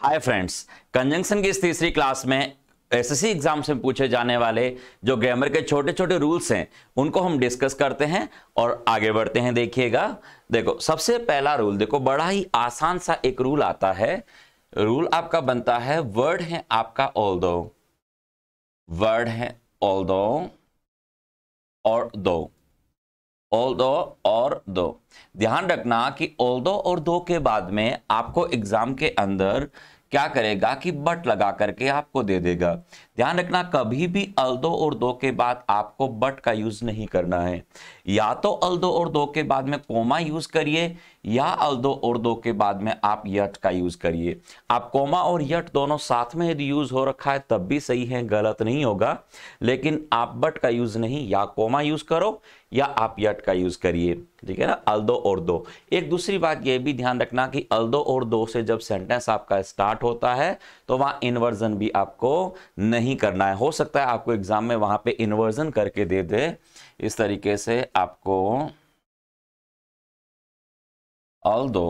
Hi friends conjunction की इस तीसरी क्लास में एसएससी एग्ज़ाम से पूछे जाने वाले जो ग्रामर के छोटे छोटे रूल्स हैं, उनको हम डिस्कस करते हैं और आगे बढ़ते हैं, देखिएगा। देखो, सबसे पहला रूल देखो, बड़ा ही आसान सा एक रूल आता है। रूल आपका बनता है वर्ड है आपका ऑल दो वर्ड है ऑल दो और दो ऑल दो और दो ध्यान रखना कि ऑल दो और दो के बाद में आपको एग्ज़ाम के अंदर क्या करेगा कि बट लगा करके आपको दे देगा। ध्यान रखना, कभी भी अल्दो और दो के बाद आपको बट का यूज़ नहीं करना है। या तो अल्दो और दो के बाद में कोमा यूज़ करिए, या अल्दो और दो के बाद में आप यट का यूज़ करिए। आप कोमा और यट दोनों साथ में यदि यूज़ हो रखा है, तब भी सही है, गलत नहीं होगा। लेकिन आप बट का यूज़ नहीं, या कोमा यूज़ करो, या आप यट का यूज़ करिए। ठीक है ना? अल्दो और दो। एक दूसरी बात यह भी ध्यान रखना कि अल्दो और दो से जब सेंटेंस आपका स्टार्ट होता है तो वहाँ इन्वर्जन भी आपको नहीं करना है। हो सकता है आपको एग्ज़ाम में वहाँ पे इन्वर्जन करके दे दे। इस तरीके से आपको ऑल दो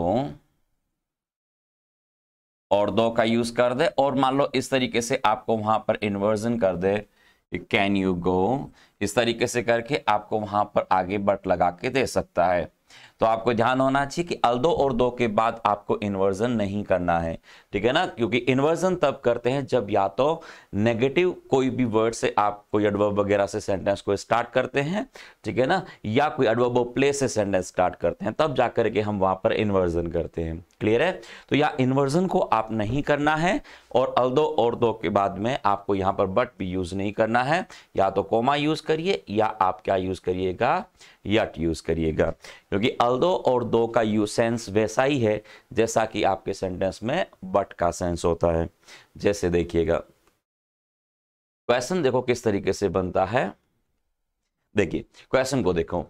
और दो का यूज़ कर दे और मान लो इस तरीके से आपको वहाँ पर इन्वर्जन कर दे कैन यू गो इस तरीके से करके आपको वहाँ पर आगे बट लगा के दे सकता है। तो आपको ध्यान होना चाहिए कि अल्दो और दो के बाद आपको इन्वर्जन नहीं करना है। ठीक है ना? क्योंकि इन्वर्जन तब करते हैं जब या तो नेगेटिव कोई भी वर्ड से आप कोई एडवर्ब वगैरह से सेंटेंस को स्टार्ट करते हैं, ठीक है ना? या कोई एडवर्ब प्लेस से सेंटेंस स्टार्ट करते हैं, तब जाकर के हम वहाँ पर इन्वर्जन करते हैं। क्लियर है? तो या इन्वर्जन को आप नहीं करना है और अल्दो और दो के बाद में आपको यहाँ पर बट भी यूज़ नहीं करना है। या तो कोमा यूज़ करिए या आप क्या यूज़ करिएगा? यट यूज़ करिएगा। क्योंकि अल्दो और दो का यू सेंस वैसा ही है जैसा कि आपके सेंटेंस में बट का सेंस होता है। जैसे देखिएगा। क्वेश्चन देखो किस तरीके से बनता है। देखिए क्वेश्चन को देखो।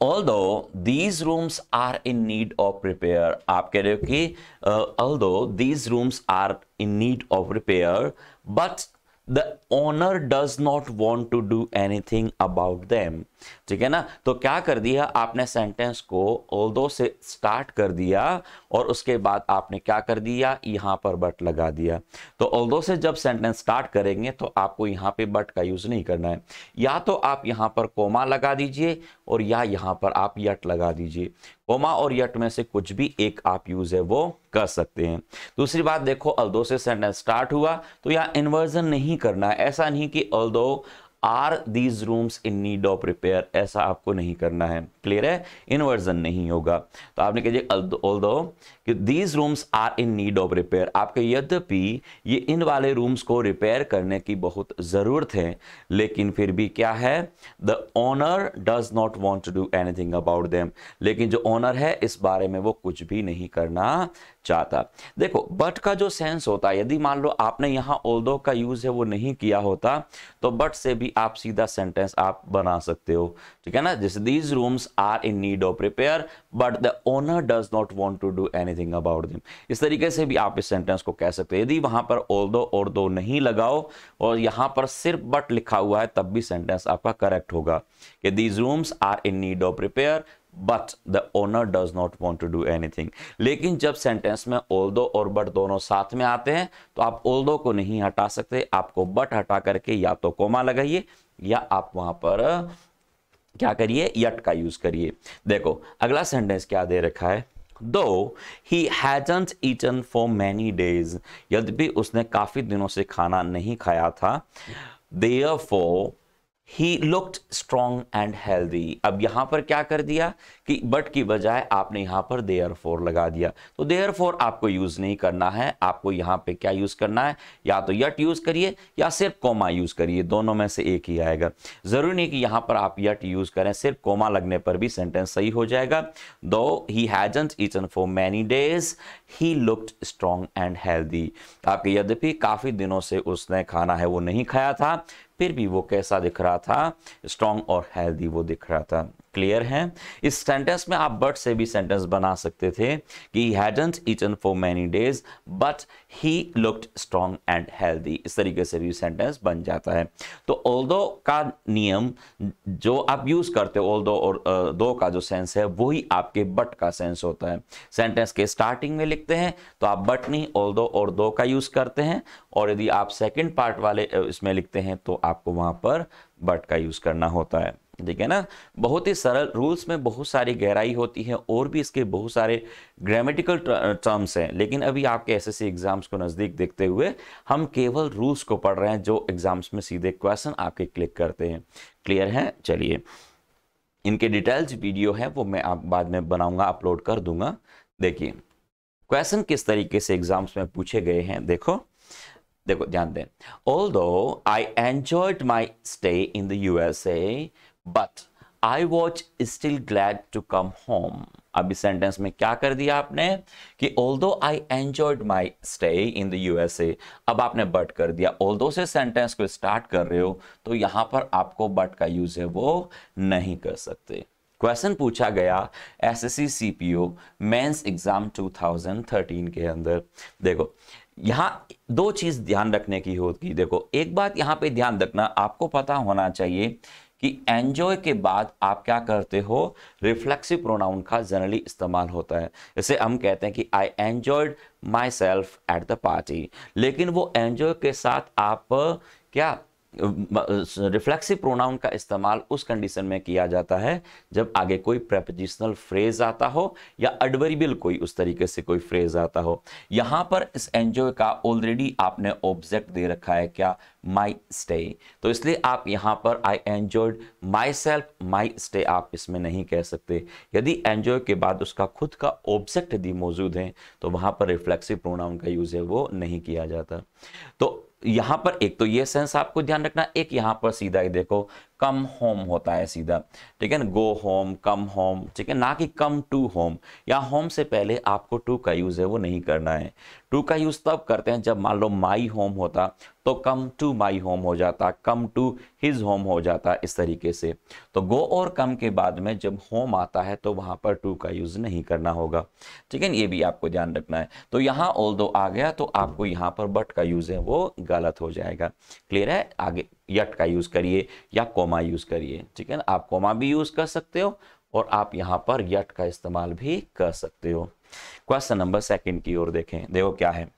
Although these rooms are in need of repair आप कह रहे हो कि uh, although these rooms are in need of repair but the owner does not want to do anything about them ठीक है ना? तो क्या कर दिया? आपने सेंटेंस को ओल्दो से स्टार्ट कर दिया और उसके बाद आपने क्या कर दिया? यहाँ पर बट लगा दिया। तो ओल्दो से जब सेंटेंस स्टार्ट करेंगे तो आपको यहाँ पे बट का यूज़ नहीं करना है। या तो आप यहाँ पर कोमा लगा दीजिए और या यहाँ पर आप यट लगा दीजिए। कोमा और यट में से कुछ भी एक आप यूज़ है, वो कर सकते हैं। दूसरी बात देखो अल्दो से सेंटेंस स्टार्ट हुआ तो यहाँ इन्वर्जन नहीं करना है। ऐसा नहीं कि although are these rooms in need of repair ऐसा आपको नहीं करना है। क्लियर है? इन्वर्जन नहीं होगा। तो आपने कहिए ऑल दो कि these rooms are in need of repair आपके यद्यपि ये इन वाले रूम्स को रिपेयर करने की बहुत ज़रूरत है, लेकिन फिर भी क्या है? The owner does not want to do anything about them लेकिन जो ओनर है, इस बारे में वो कुछ भी नहीं करना चाहता। देखो बट का जो सेंस होता है, यदि मान लो आपने यहाँ ओल्दो का यूज़ है, वो नहीं किया होता तो बट से भी आप सीधा सेंटेंस आप बना सकते हो। ठीक है ना? जैसे these rooms are in need of repair but the owner does not want to do anything about them इस तरीके से भी आप इस सेंटेंस को कह सकते हो। यदि वहाँ पर ओल्दो और दो नहीं लगाओ, और यहाँ पर सिर्फ़ बट लिखा हुआ है, तब भी सेंटेंस आपका करेक्ट होगा कि these rooms are in need of repair but the owner does not want to do anything लेकिन जब सेंटेंस में ओल्दो और बट दोनों साथ में आते हैं तो आप ओल्दो को नहीं हटा सकते। आपको बट हटा करके या तो कोमा लगाइए, या आप वहाँ पर, क्या करिए यट का यूज़ करिए। देखो, अगला सेंटेंस क्या दे रखा है? Though he hasn't eaten for many days यद्यपि उसने काफ़ी दिनों से खाना नहीं खाया था therefore he looked strong and healthy अब यहाँ पर क्या कर दिया कि बट की बजाय आपने यहाँ पर देयर फोर लगा दिया। तो देयर फोर आपको यूज़ नहीं करना है। आपको यहाँ पे क्या यूज़ करना है? या तो यट यूज़ करिए, या सिर्फ़ कोमा यूज़ करिए। दोनों में से एक ही आएगा। ज़रूरी नहीं कि यहाँ पर आप यट यूज़ करें, सिर्फ़ कोमा लगने पर भी सेंटेंस सही हो जाएगा। Though he hasn't eaten for many days he looked strong and healthy आपके यद्यपि काफ़ी दिनों से उसने खाना है, वो नहीं खाया था, फिर भी वो कैसा दिख रहा था? स्ट्रॉन्ग और हेल्दी वो दिख रहा था। क्लियर है। इस सेंटेंस में आप बट से भी सेंटेंस बना सकते थे कि hadn't eaten for many days but he and healthy इस तरीके से भी सेंटेंस बन जाता है। तो ऑल्दो का नियम जो आप यूज़ करते हो ऑल्दो और दो का जो सेंस है, वही आपके बट का सेंस होता है। सेंटेंस के स्टार्टिंग में लिखते हैं तो आप बट नहीं ऑल्दो और दो का यूज़ करते हैं। और यदि आप सेकेंड पार्ट वाले इसमें लिखते हैं तो आपको वहाँ पर बट का यूज़ करना होता है। ठीक है ना, बहुत ही सरल रूल्स में बहुत सारी गहराई होती है और भी इसके बहुत सारे ग्रामेटिकल टर्म्स हैं। लेकिन अभी आपके एसएससी एग्ज़ाम्स को नज़दीक देखते हुए हम केवल रूल्स को पढ़ रहे हैं जो एग्ज़ाम्स में सीधे क्वेश्चन आपके क्लिक करते हैं। क्लियर है? चलिए। इनके डिटेल्स वीडियो है, वो मैं आप, बाद में बनाऊँगा अपलोड कर दूँगा। देखिए क्वेश्चन किस तरीके से एग्ज़ाम्स में पूछे गए हैं? देखो देखो, ध्यान दें। Although I enjoyed my stay in the USA but I was still glad to come home अब इस सेंटेंस में क्या कर दिया आपने? कि although I enjoyed my stay in the USA अब आपने बट कर दिया। ऑल दो से सेंटेंस को स्टार्ट कर रहे हो तो यहाँ पर आपको बट का यूज़ है वो नहीं कर सकते। क्वेश्चन पूछा गया S S C C P O mains exam 2013 के अंदर। देखो, यहाँ दो चीज़ ध्यान रखने की होगी। देखो, एक बात यहाँ पे ध्यान रखना, आपको पता होना चाहिए कि एंजॉय के बाद आप क्या करते हो? रिफ्लेक्सिव प्रोनाउन का जनरली इस्तेमाल होता है। जैसे हम कहते हैं कि I enjoyed myself at the party लेकिन वो एंजॉय के साथ आप, क्या रिफ्लेक्सिव प्रोनाउन का इस्तेमाल उस कंडीशन में किया जाता है जब आगे कोई प्रेपोजिशनल फ्रेज आता हो या एडवरिबल कोई उस तरीके से कोई फ्रेज आता हो। यहाँ पर इस एंजॉय का ऑलरेडी आपने ऑब्जेक्ट दे रखा है क्या? माई स्टे तो इसलिए आप यहाँ पर I enjoyed myself my stay आप इसमें नहीं कह सकते। यदि एंजॉय के बाद उसका खुद का ऑब्जेक्ट यदि मौजूद है तो वहाँ पर रिफ्लेक्सिव प्रोनाउन का यूज़ है, वो नहीं किया जाता। तो यहाँ पर एक तो ये सेंस आपको ध्यान रखना, एक यहाँ पर सीधा ही देखो। कम होम होता है सीधा। ठीक है ना? गो होम कम होम ठीक है? ना कि कम टू होम या होम से पहले आपको टू का यूज़ है, वो नहीं करना है। टू का यूज़ तब करते हैं जब मान लो माई होम होता तो कम टू माई होम हो जाता कम टू हिज होम हो जाता इस तरीके से। तो गो और कम के बाद में जब होम आता है तो वहाँ पर टू का यूज़ नहीं करना होगा। ठीक है ये भी आपको ध्यान रखना है। तो यहाँ ऑल आ गया तो आपको यहाँ पर बट का यूज़ है, वो गलत हो जाएगा। क्लियर है? आगे यट का यूज़ करिए या कोमा यूज़ करिए, ठीक है ना? आप कोमा भी यूज़ कर सकते हो और आप यहाँ पर यट का इस्तेमाल भी कर सकते हो। क्वेश्चन नंबर सेकंड की ओर देखें। देखो क्या है।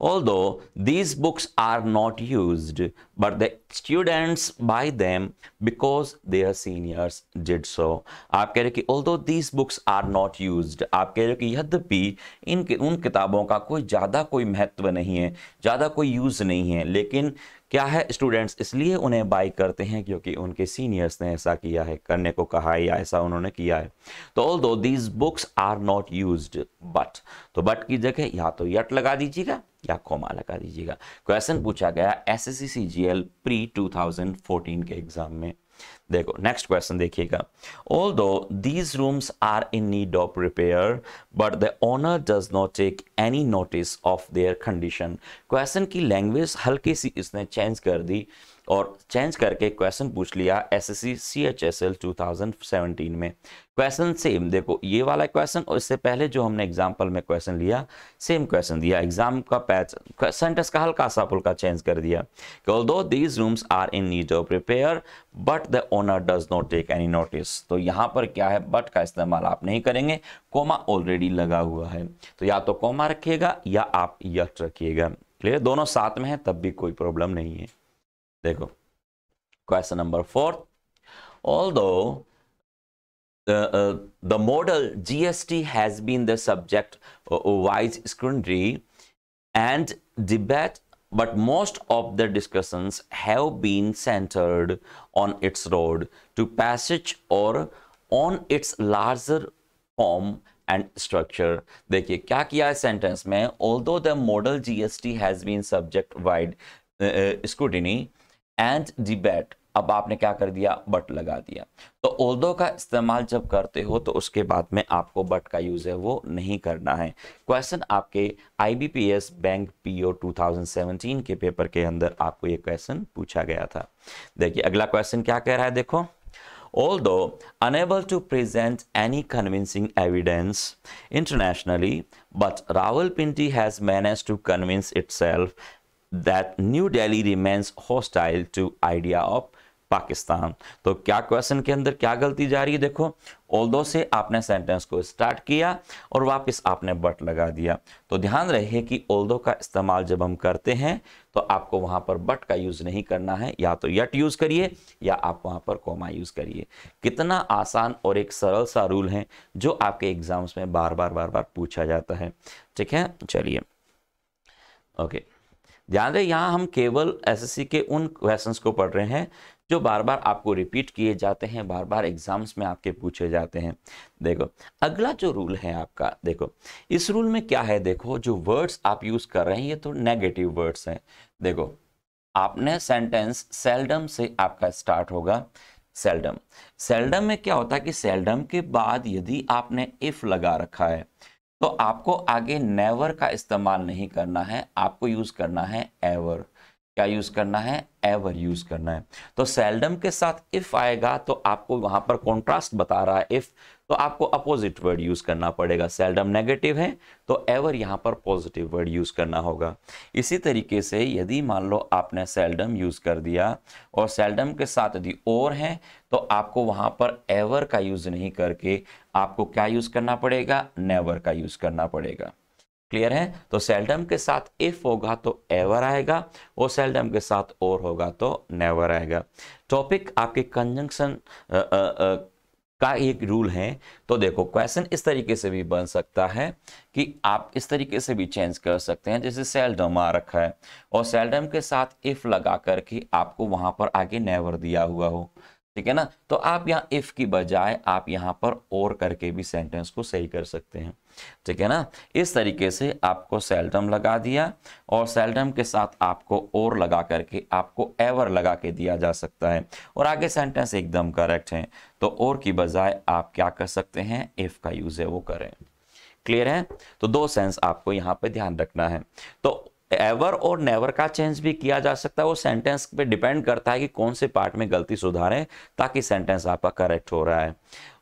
Although these books are not used, but the students buy them because their seniors did so. आप कह रहे कि although these books are not used, आप कह रहे कि यद्यपि इन उन किताबों का कोई ज़्यादा कोई महत्व नहीं है, ज़्यादा कोई यूज़ नहीं है, लेकिन क्या है स्टूडेंट्स इसलिए उन्हें बाई करते हैं क्योंकि उनके सीनियर्स ने ऐसा किया है, करने को कहा है या ऐसा उन्होंने किया है। तो although these books are not use but तो बट की जगह या तो यट लगा दीजिएगा या कोमा लगा दीजिएगा। क्वेश्चन पूछा गया S S C G L pre two के एग्ज़ाम में। देखो नेक्स्ट क्वेश्चन देखिएगा। Although these rooms are in need of repair but the owner does not take any notice of their condition question की language हल्की सी इसने change कर दी। और चेंज करके क्वेश्चन पूछ लिया S S C C H S L two thousand seventeen में। क्वेश्चन सेम देखो, ये वाला क्वेश्चन और इससे पहले जो हमने एग्ज़ाम्पल में क्वेश्चन लिया सेम क्वेश्चन दिया। एग्ज़ाम का पैच सेंटेंस का हल्का सा फुल्का चेंज कर दिया though these rooms are in need of prepare but the owner does not take any notice तो यहाँ पर क्या है? बट का इस्तेमाल आप नहीं करेंगे। कोमा ऑलरेडी लगा हुआ है। तो या तो कोमा रखिएगा या आप यट रखिएगा। क्लियर दोनों साथ में है, तब भी कोई प्रॉब्लम नहीं है। देखो question number fourth although the uh, the model GST has been the subject uh, wise scrutiny and debate but most of the discussions have been centered on its road to passage or on its larger form and structure देखिए क्या किया है sentence में although the model GST has been subject wide uh, scrutiny and debate अब आपने क्या कर दिया? बट लगा दिया। तो ओल्दो का इस्तेमाल जब करते हो तो उसके बाद में आपको बट का यूज़ है वो नहीं करना है। क्वेश्चन आपके आईबीपीएस बैंक पीओ 2017 के पेपर के अंदर आपको ये क्वेश्चन पूछा गया था। देखिए अगला क्वेश्चन क्या कह रहा है देखो। Although unable to present any convincing evidence internationally, but Rawalpindi has managed to convince itself that New Delhi remains hostile to idea of Pakistan तो क्या क्वेश्चन के अंदर क्या गलती जा रही है? देखो ऑल्दो से आपने सेंटेंस को स्टार्ट किया और वापस आपने बट लगा दिया। तो ध्यान रहे कि ऑल्दो का इस्तेमाल जब हम करते हैं तो आपको वहाँ पर बट का यूज़ नहीं करना है। या तो यट यूज़ करिए, या आप वहाँ पर कोमा यूज़ करिए। कितना आसान और एक सरल सा रूल है, जो आपके एग्ज़ाम्स में बार बार बार बार पूछा जाता है। ठीक है? चलिए। ओके ध्यान रहे यहाँ हम केवल एसएससी के उन क्वेश्चंस को पढ़ रहे हैं, जो बार बार आपको रिपीट किए जाते हैं बार बार एग्ज़ाम्स में आपके पूछे जाते हैं। देखो, अगला जो रूल है आपका, देखो, इस रूल में क्या है, देखो, जो वर्ड्स आप यूज़ कर रहे हैं, ये तो नेगेटिव वर्ड्स हैं। देखो, आपने सेंटेंस सेल्डम से आपका स्टार्ट होगा सेल्डम सेल्डम में क्या होता है कि सेल्डम के बाद यदि आपने इफ़ लगा रखा है तो आपको आगे नेवर का इस्तेमाल नहीं करना है आपको यूज़ करना है एवर क्या यूज़ करना है? एवर यूज़ करना है। तो सेल्डम के साथ इफ़ आएगा तो आपको वहाँ पर कॉन्ट्रास्ट बता रहा है इफ़ तो आपको अपोजिट वर्ड यूज़ करना पड़ेगा। सेल्डम नेगेटिव है तो एवर यहाँ पर पॉजिटिव वर्ड यूज़ करना होगा। इसी तरीके से यदि मान लो आपने सेल्डम यूज़ कर दिया, और सेल्डम के साथ यदि और है तो आपको वहाँ पर एवर का यूज़ नहीं करके आपको क्या यूज़ करना पड़ेगा? नेवर का यूज़ करना पड़ेगा। क्लियर है? तो सेल्डम के साथ इफ़ होगा तो एवर आएगा, और सेल्डम के साथ और होगा तो नेवर आएगा। टॉपिक आपके कंजंक्शन का एक रूल है। तो देखो क्वेश्चन इस तरीके से भी बन सकता है कि आप इस तरीके से भी चेंज कर सकते हैं। जैसे सेल्डम आ रखा है, और सेल्डम के साथ इफ़ लगा करके आपको वहाँ पर आगे नेवर दिया हुआ हो। ठीक है ना? तो आप यहाँ इफ़ की बजाय आप यहाँ पर और करके भी सेंटेंस को सही कर सकते हैं। ठीक है ना? इस तरीके से आपको सेल्डम लगा दिया और सेल्डम के साथ आपको और लगा करके आपको एवर लगा के दिया जा सकता है। और आगे सेंटेंस एकदम करेक्ट है। तो और की बजाय आप क्या कर सकते हैं? इफ़ का यूज़ है वो करें। क्लियर है? तो दो सेंस आपको यहाँ पे ध्यान रखना है। तो एवर और नेवर का चेंज भी किया जा सकता है। वो सेंटेंस पे डिपेंड करता है कि कौन से पार्ट में गलती सुधारें ताकि सेंटेंस आपका करेक्ट हो रहा है।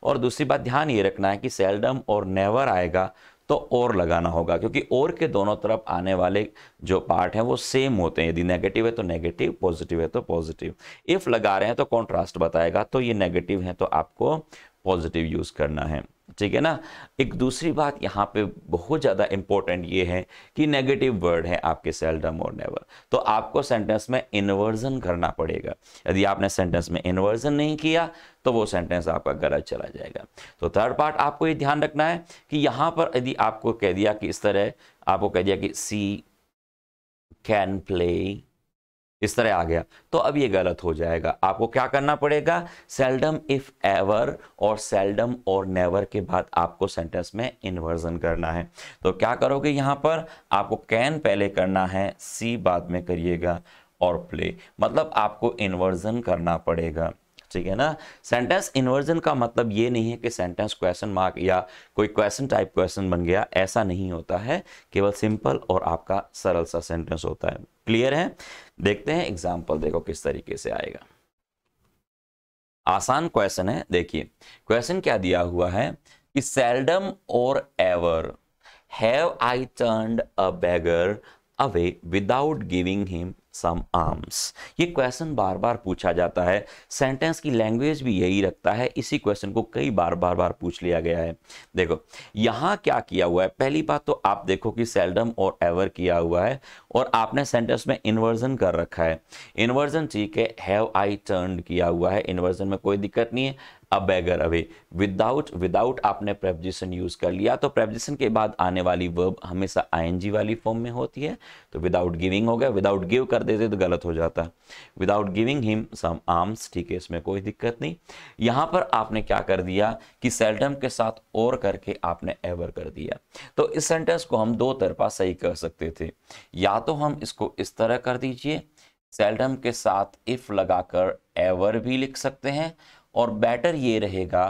और दूसरी बात, ध्यान ये रखना है कि सेल्डम और नेवर आएगा तो और लगाना होगा, क्योंकि और के दोनों तरफ़ आने वाले जो पार्ट हैं वो सेम होते हैं। यदि नेगेटिव है तो नेगेटिव पॉजिटिव है तो पॉजिटिव इफ़ लगा रहे हैं तो कॉन्ट्रास्ट बताएगा तो ये नेगेटिव है तो आपको पॉजिटिव यूज़ करना है। ठीक है ना? एक दूसरी बात यहाँ पे बहुत ज़्यादा इंपॉर्टेंट ये है कि नेगेटिव वर्ड है आपके सेल्डम और नेवर तो आपको सेंटेंस में इन्वर्जन करना पड़ेगा। यदि आपने सेंटेंस में इन्वर्जन नहीं किया तो वो सेंटेंस आपका गलत चला जाएगा। तो थर्ड पार्ट आपको ये ध्यान रखना है कि यहाँ पर यदि आपको कह दिया कि इस तरह, आपको कह दिया कि सी कैन प्ले इस तरह आ गया। तो अब ये गलत हो जाएगा। आपको क्या करना पड़ेगा? सेल्डम इफ़ एवर और सेल्डम और नेवर के बाद आपको सेंटेंस में इन्वर्जन करना है। तो क्या करोगे यहाँ पर? आपको कैन पहले करना है सी बाद में करिएगा और प्ले मतलब आपको इन्वर्जन करना पड़ेगा। ठीक है ना? सेंटेंस इन्वर्जन का मतलब ये नहीं है कि सेंटेंस क्वेश्चन मार्क या कोई क्वेश्चन टाइप क्वेश्चन बन गया। ऐसा नहीं होता है। केवल सिंपल और आपका सरल सा सेंटेंस होता है। क्लियर है? देखते हैं एग्ज़ाम्पल देखो किस तरीके से आएगा। आसान क्वेश्चन है, देखिए क्वेश्चन क्या दिया हुआ है कि seldom or ever have I turn a beggar away without giving him some arms ये क्वेश्चन बार बार पूछा जाता है। सेंटेंस की लैंग्वेज भी यही रखता है। इसी क्वेश्चन को कई बार बार बार पूछ लिया गया है। देखो, यहाँ क्या किया हुआ है? पहली बात तो आप देखो कि सेल्डम और एवर किया हुआ है और आपने सेंटेंस में इन्वर्जन कर रखा है। इन्वर्जन ठीक है। हैव आई टर्न किया हुआ है? इन्वर्जन में कोई दिक्कत नहीं है। A beggar away without without आपने प्रेपोजिशन यूज़ कर लिया तो प्रेपोजिशन के बाद आने वाली वर्ब हमेशा आईएनजी वाली फॉर्म में होती है। तो विदाउट गिविंग हो गया विदाउट गिव कर देते तो गलत हो जाता। Without giving him some arms ठीक है, इसमें कोई दिक्कत नहीं। यहाँ पर आपने क्या कर दिया कि सेल्टम के साथ और करके आपने एवर कर दिया। तो इस सेंटेंस को हम दो तरफा सही कर सकते थे। या तो हम इसको इस तरह कर दीजिए सेल्टम के साथ इफ़ लगाकर एवर भी लिख सकते हैं और बेटर ये रहेगा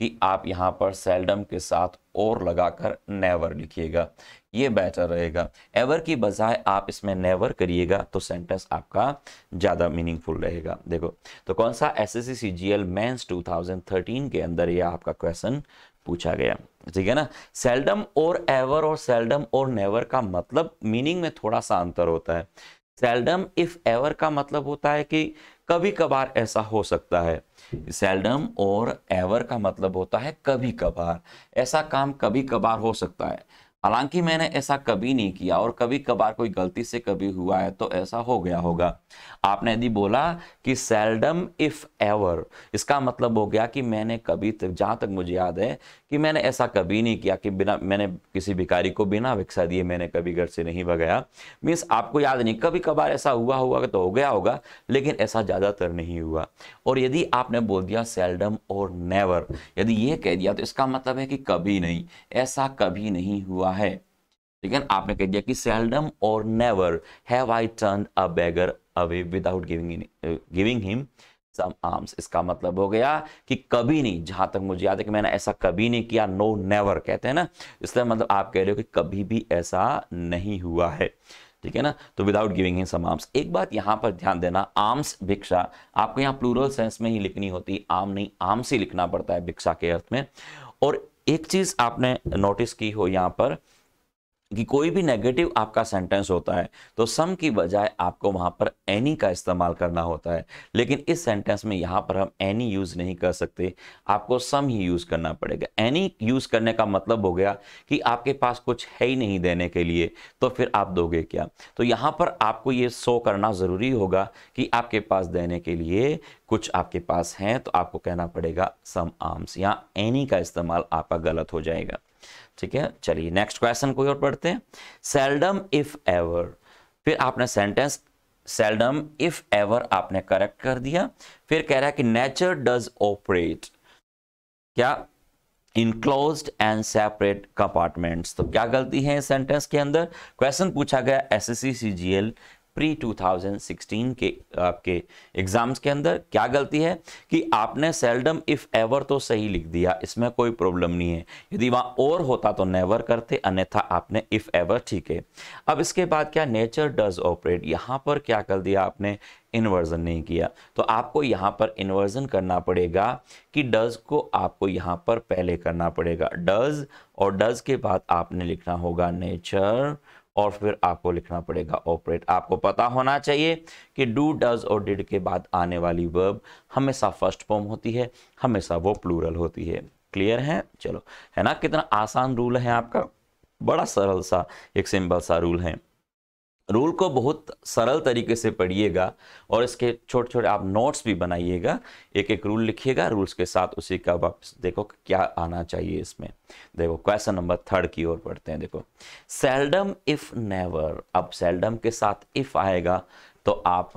कि आप यहाँ पर सेल्डम के साथ और लगाकर नेवर लिखिएगा। ये बेटर रहेगा। एवर की बजाय आप इसमें नेवर करिएगा तो सेंटेंस आपका ज़्यादा मीनिंगफुल रहेगा। देखो तो कौन सा S S C G L mains two के अंदर यह आपका क्वेश्चन पूछा गया। ठीक है ना? सेल्डम और एवर और सेल्डम और नेवर का मतलब मीनिंग में थोड़ा सा अंतर होता है। सेल्डम इफ़ एवर का मतलब होता है कि कभी कभार ऐसा हो सकता है। सेल्डम और एवर का मतलब होता है कभी कभार ऐसा काम कभी कभार हो सकता है। हालाँकि मैंने ऐसा कभी नहीं किया और कभी कभार कोई गलती से कभी हुआ है तो ऐसा हो गया होगा। आपने यदि बोला कि सेल्डम इफ़ एवर इसका मतलब हो गया कि मैंने कभी तक जहाँ तक मुझे याद है कि मैंने ऐसा कभी नहीं किया कि बिना, मैंने किसी भिखारी को बिना भिक्षा दिए मैंने कभी घर से नहीं भगाया। मीन्स आपको याद नहीं कभी कभार ऐसा हुआ हुआ तो हो गया होगा, लेकिन ऐसा ज़्यादातर नहीं हुआ। और यदि आपने बोल दिया सेल्डम और नेवर यदि ये कह दिया तो इसका मतलब है कि कभी नहीं, ऐसा कभी नहीं हुआ है। है आपने कह दिया कि seldom or never have I turn a beggar away without giving giving him some arms इसका मतलब हो गया कि कभी नहीं, जहाँ तक मुझे याद है कि मैंने ऐसा कभी नहीं किया नो नेवर कहते हैं ना। इसलिए मतलब आप कह रहे हो कि कभी भी ऐसा नहीं हुआ है। ठीक है ना? तो without giving him some arms एक बात यहाँ पर ध्यान देना आर्म्स भिक्षा, आपको यहाँ प्लूरल सेंस में ही लिखनी होती आम नहीं आर्म्स ही लिखना पड़ता है भिक्षा के अर्थ में। और एक चीज़ आपने नोटिस की हो यहाँ पर कि कोई भी नेगेटिव आपका सेंटेंस होता है तो सम की बजाय आपको वहाँ पर एनी का इस्तेमाल करना होता है। लेकिन इस सेंटेंस में यहाँ पर हम एनी यूज़ नहीं कर सकते। आपको सम ही यूज़ करना पड़ेगा। एनी यूज़ करने का मतलब हो गया कि आपके पास कुछ है ही नहीं देने के लिए तो फिर आप दोगे क्या? तो यहाँ पर आपको ये शो करना ज़रूरी होगा कि आपके पास देने के लिए कुछ आपके पास हैं तो आपको कहना पड़ेगा सम आर्म्स यहाँ एनी का इस्तेमाल आपका गलत हो जाएगा। ठीक है? चलिए नेक्स्ट क्वेश्चन कोई और पढ़ते हैं। सेल्डम इफ़ एवर फिर आपने सेंटेंस सेल्डम इफ़ एवर आपने करेक्ट कर दिया। फिर कह रहा है कि नेचर डज ऑपरेट क्या? इनक्लोज एंड सेपरेट कंपार्टमेंट्स तो क्या गलती है इस सेंटेंस के अंदर? क्वेश्चन पूछा गया S S C C G L pre 2016 के, आपके एग्ज़ाम्स के अंदर क्या गलती है? कि आपने सेल्डम इफ़ एवर तो सही लिख दिया, इसमें कोई प्रॉब्लम नहीं है। यदि वहाँ और होता तो नेवर करते, अन्यथा आपने इफ़ एवर ठीक है। अब इसके बाद क्या नेचर डज ऑपरेट यहाँ पर क्या कर दिया आपने? इन्वर्जन नहीं किया। तो आपको यहाँ पर इन्वर्जन करना पड़ेगा कि डज को आपको यहाँ पर पहले करना पड़ेगा। डज और डज के बाद आपने लिखना होगा नेचर और फिर आपको लिखना पड़ेगा ऑपरेट आपको पता होना चाहिए कि डू डज और डिड के बाद आने वाली वर्ब हमेशा फ़र्स्ट फॉर्म होती है, हमेशा वो प्लूरल होती है। क्लियर है? चलो, है ना? कितना आसान रूल है आपका। बड़ा सरल सा, एक सिंपल सा रूल है। रूल को बहुत सरल तरीके से पढ़िएगा और इसके छोटे छोटे आप नोट्स भी बनाइएगा एक एक रूल लिखिएगा, रूल्स के साथ उसी का वापस देखो क्या आना चाहिए इसमें। देखो क्वेश्चन नंबर थर्ड की ओर पढ़ते हैं, देखो। सेल्डम इफ़ नेवर अब सेल्डम के साथ इफ़ आएगा तो आप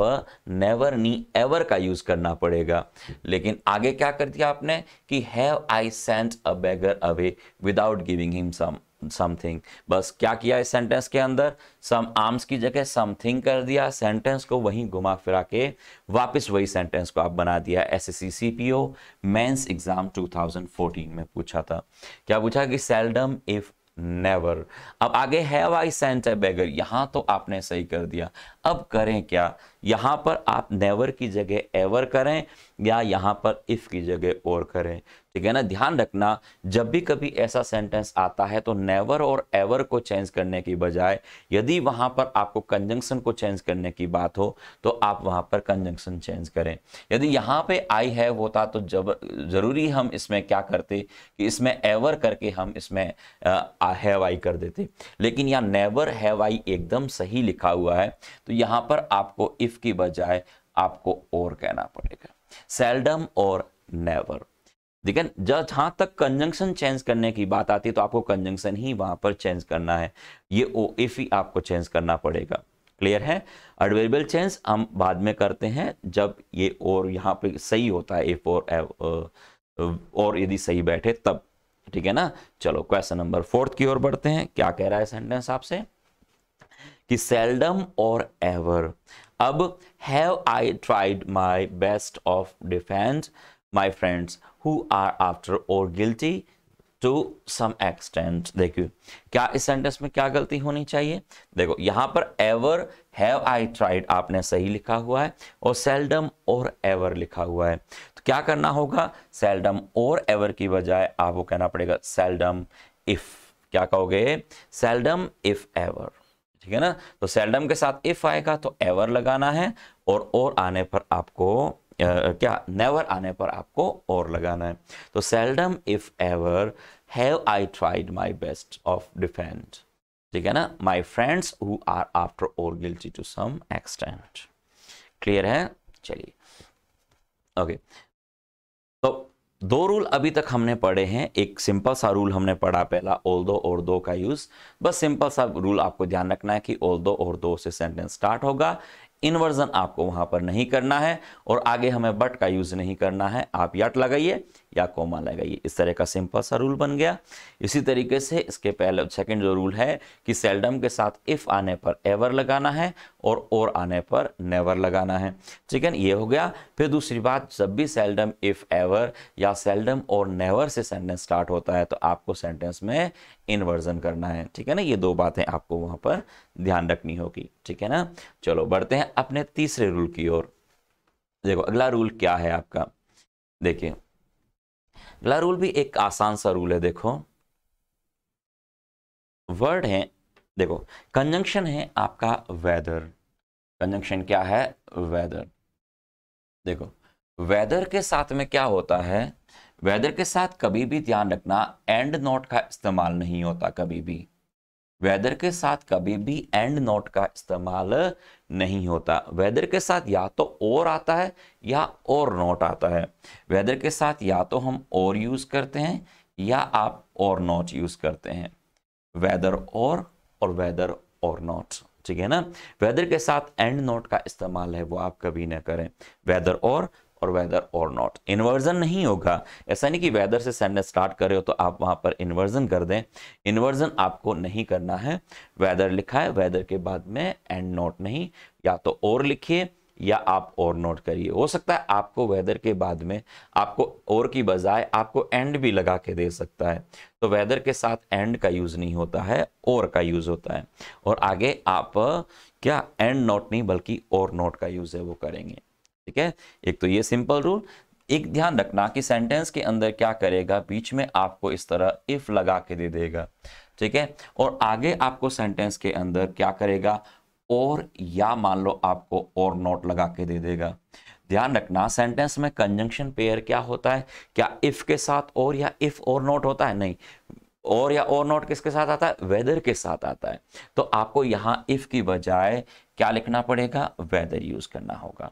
नेवर नी एवर का यूज़ करना पड़ेगा। लेकिन आगे क्या कर दिया आपने कि have I sent a beggar away without giving him some something बस क्या किया इस सेंटेंस के अंदर? सम आर्म्स की जगह समथिंग कर दिया। सेंटेंस को वहीं घुमा फिरा के वापस वही सेंटेंस को आप बना दिया। S S C C P O mains exam 2014 में पूछा था। क्या पूछा कि सेल्डम इफ़ नेवर अब आगे है वाई सेंट बैगर बेगर यहाँ तो आपने सही कर दिया। अब करें क्या? यहाँ पर आप नेवर की जगह एवर करें या यहाँ पर इफ़ की जगह और करें? ठीक है ना? ध्यान रखना, जब भी कभी ऐसा सेंटेंस आता है तो नेवर और एवर को चेंज करने की बजाय, यदि वहाँ पर आपको कंजंक्शन को चेंज करने की बात हो तो आप वहाँ पर कंजंक्शन चेंज करें। यदि यहाँ पे आई हैव होता तो जब, ज़रूरी हम इसमें क्या करते कि इसमें एवर करके हम इसमें हैव आई कर देते। लेकिन यहाँ नेवर हैव आई एकदम सही लिखा हुआ है तो यहाँ पर आपको इफ़ की बजाय आपको और कहना पड़ेगा। सेल्डम और नेवर ठीक है जहाँ तक कंजंक्शन चेंज करने की बात आती है तो आपको कंजंक्शन ही वहाँ पर चेंज करना है। ये ओ इफ़ ही आपको चेंज करना पड़ेगा। क्लियर है? एडवेरिएबल चेंज हम बाद में करते हैं, जब ये और यहाँ पे सही होता है इफ़ और और यदि सही बैठे, तब। ठीक है ना? चलो क्वेश्चन नंबर फोर्थ की ओर बढ़ते हैं। क्या कह रहा है सेंटेंस आपसे? कि सेल्डम और एवर अब have I tried my best of defence my friends who are after all guilty to some extent देखिए, क्या इस सेंटेंस में क्या गलती होनी चाहिए? देखो, यहाँ पर एवर हैव आई ट्राइड आपने सही लिखा हुआ है और सेल्डम और एवर लिखा हुआ है। तो क्या करना होगा? सेल्डम और एवर की बजाय आपको कहना पड़ेगा सेल्डम इफ़ क्या कहोगे? सेल्डम इफ़ एवर ठीक है ना? तो सेल्डम के साथ इफ़ आएगा तो एवर लगाना है और और आने पर आपको आ, क्या? नेवर आने पर आपको और लगाना है। तो seldom if ever have I tried my best of defend ठीक है ना? My friends who are after all guilty to some extent clear है? चलिए। ओके तो दो रूल अभी तक हमने पढ़े हैं। एक सिंपल सा रूल हमने पढ़ा पहला ओल दो और दो का यूज़ बस सिंपल सा रूल आपको ध्यान रखना है कि ओल दो और दो से सेंटेंस स्टार्ट होगा। इन्वर्जन आपको वहाँ पर नहीं करना है और आगे हमें बट का यूज़ नहीं करना है। आप यट लगाइए। या कोमा लगाइए इस तरह का सिंपल सा रूल बन गया। इसी तरीके से इसके पहले सेकंड जो रूल है कि सेल्डम के साथ इफ़ आने पर एवर लगाना है और और आने पर नेवर लगाना है। ठीक है ये हो गया। फिर दूसरी बात, जब भी सेल्डम इफ़ एवर या सेल्डम और नेवर से सेंटेंस स्टार्ट होता है तो आपको सेंटेंस में इन्वर्जन करना है। ठीक है ना? ये दो बातें आपको वहाँ पर ध्यान रखनी होगी। ठीक है ना? चलो, बढ़ते हैं अपने तीसरे रूल की ओर। देखो, अगला रूल क्या है आपका? देखिए अगला रूल भी एक आसान सा रूल है, देखो। वर्ड है, देखो कंजंक्शन है आपका वेदर कंजंक्शन क्या है? वेदर देखो वेदर के साथ में क्या होता है? वेदर के साथ कभी भी ध्यान रखना एंड नोट का इस्तेमाल नहीं होता कभी भी। वेदर के साथ कभी भी एंड नोट का इस्तेमाल नहीं होता। वेदर के साथ या तो और आता है या और नोट आता है। वेदर के साथ या तो हम और यूज़ करते हैं या आप और नोट यूज़ करते हैं। वेदर और और वेदर और नोट ठीक है ना? वेदर के साथ एंड नोट का इस्तेमाल है, वो आप कभी ना करें। वेदर और और वेदर और नॉट इन्वर्जन नहीं होगा। ऐसा नहीं कि वेदर से सेंटेंस स्टार्ट कर हो तो आप वहाँ पर इन्वर्जन कर दें। इन्वर्जन आपको नहीं करना है। वेदर लिखा है वेदर के बाद में एंड नोट नहीं। या तो और लिखिए, या आप और नोट करिए। हो सकता है आपको वेदर के बाद में, आपको और की बजाय आपको एंड भी लगा के दे सकता है। तो वेदर के साथ एंड का यूज़ नहीं होता है और का यूज़ होता है। और आगे आप, क्या एंड नोट नहीं, बल्कि और नोट का यूज़ है, वो करेंगे। ठीक है? एक तो ये सिंपल रूल एक ध्यान रखना कि सेंटेंस के अंदर क्या करेगा? बीच में आपको इस तरह इफ़ लगा के दे देगा। ठीक है? और आगे आपको सेंटेंस के अंदर क्या करेगा? और या मान लो आपको और नोट लगा के दे देगा। ध्यान रखना सेंटेंस में कंजंक्शन पेयर क्या होता है? क्या इफ़ के साथ और या इफ़ और नोट होता है? नहीं। और या और नोट किसके साथ आता है? वेदर के साथ आता है। तो आपको यहाँ इफ़ की बजाय क्या लिखना पड़ेगा? वेदर यूज़ करना होगा।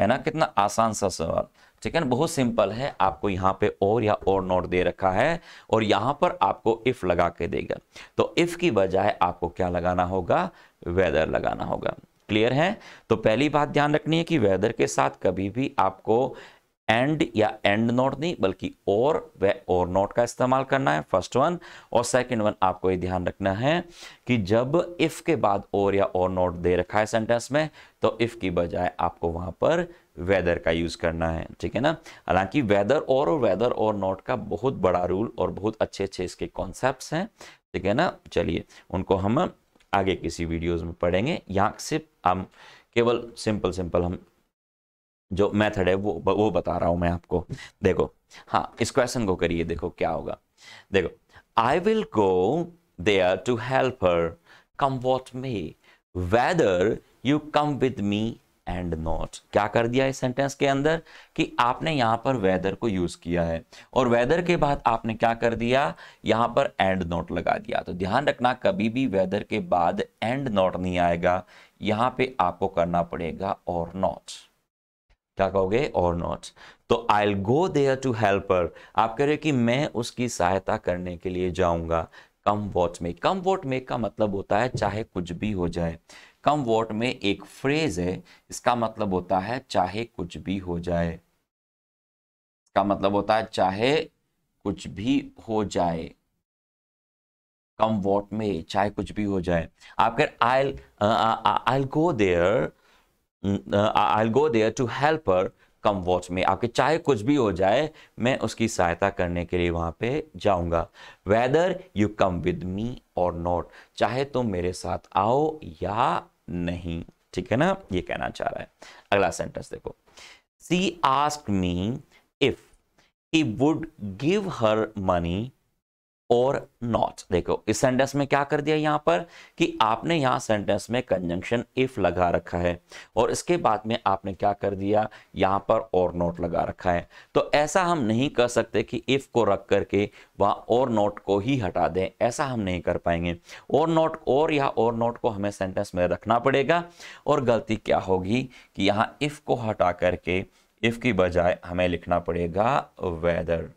है ना? कितना आसान सा सवाल। ठीक है ना? बहुत सिंपल है। आपको यहाँ पे और या और नोट दे रखा है और यहाँ पर आपको इफ़ लगा के देगा। तो इफ़ की बजाय आपको क्या लगाना होगा? वेदर लगाना होगा। क्लियर है? तो पहली बात ध्यान रखनी है कि वेदर के साथ कभी भी आपको एंड या एंड नोट नहीं, बल्कि और व और नोट का इस्तेमाल करना है फ़र्स्ट वन और सेकंड वन आपको ये ध्यान रखना है कि जब इफ़ के बाद और या और नोट दे रखा है सेंटेंस में तो इफ़ की बजाय आपको वहाँ पर वेदर का यूज़ करना है, ठीक है ना? हालाँकि वेदर और वेदर और नोट का बहुत बड़ा रूल और बहुत अच्छे अच्छे इसके कॉन्सेप्ट हैं, ठीक है ना? चलिए, उनको हम आगे किसी वीडियोज़ में पढ़ेंगे। यहाँ सिर्फ़ हम केवल सिंपल सिंपल हम जो मेथड है, वो वो बता रहा हूँ मैं आपको। देखो हाँ इस क्वेश्चन को करिए, देखो क्या होगा। देखो I will go there to help her come what may whether you come with me and not क्या कर दिया इस सेंटेंस के अंदर? कि आपने यहाँ पर वेदर को यूज़ किया है। और वेदर के बाद आपने क्या कर दिया? यहाँ पर एंड नोट लगा दिया। तो ध्यान रखना, कभी भी वेदर के बाद एंड नॉट नहीं आएगा। यहाँ पे आपको करना पड़ेगा और नॉट क्या कहोगे? और नॉट तो I go there to help her आप कह रहे कि मैं उसकी सहायता करने के लिए जाऊँगा। कम वोट में कम वोट में का मतलब होता है चाहे कुछ भी हो जाए। कम वोट में एक फ्रेज है। इसका मतलब होता है चाहे कुछ भी हो जाए। इसका मतलब होता है चाहे कुछ भी हो जाए। कम वोट में चाहे कुछ भी हो जाए। आप कह I I go there I go there to help her come watch में आपके चाहे कुछ भी हो जाए, मैं उसकी सहायता करने के लिए वहाँ पे जाऊँगा। Whether you come with me or not चाहे तुम मेरे साथ आओ या नहीं, ठीक है ना? ये कहना चाह रहा है। अगला सेंटेंस देखो। She ask me if he would give her money or not देखो, इस सेंटेंस में क्या कर दिया यहाँ पर? कि आपने यहाँ सेंटेंस में कंजंक्शन इफ़ लगा रखा है। और इसके बाद में आपने क्या कर दिया? यहाँ पर और नोट लगा रखा है। तो ऐसा हम नहीं कर सकते कि इफ़ को रख करके वहाँ और नोट को ही हटा दें। ऐसा हम नहीं कर पाएँगे। और नोट और या और नोट को हमें सेंटेंस में रखना पड़ेगा। और गलती क्या होगी कि यहाँ इफ़ को हटा करके इफ़ की बजाय हमें लिखना पड़ेगा वेदर